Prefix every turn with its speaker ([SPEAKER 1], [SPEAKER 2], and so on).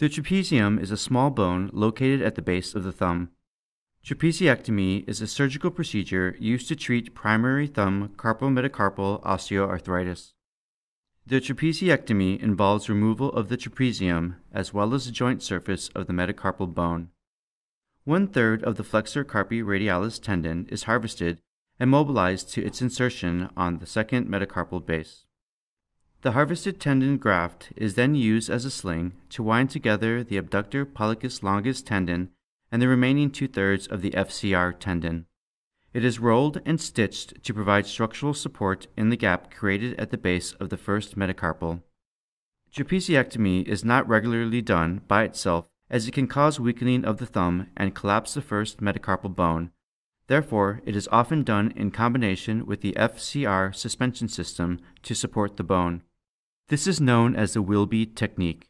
[SPEAKER 1] The trapezium is a small bone located at the base of the thumb. Trapeziectomy is a surgical procedure used to treat primary thumb carpal metacarpal osteoarthritis. The trapeziectomy involves removal of the trapezium as well as the joint surface of the metacarpal bone. One third of the flexor carpi radialis tendon is harvested and mobilized to its insertion on the second metacarpal base. The harvested tendon graft is then used as a sling to wind together the abductor pollicis longus tendon and the remaining two thirds of the FCR tendon. It is rolled and stitched to provide structural support in the gap created at the base of the first metacarpal. Trapeziectomy is not regularly done by itself as it can cause weakening of the thumb and collapse the first metacarpal bone. Therefore, it is often done in combination with the FCR suspension system to support the bone. This is known as the Weilby technique.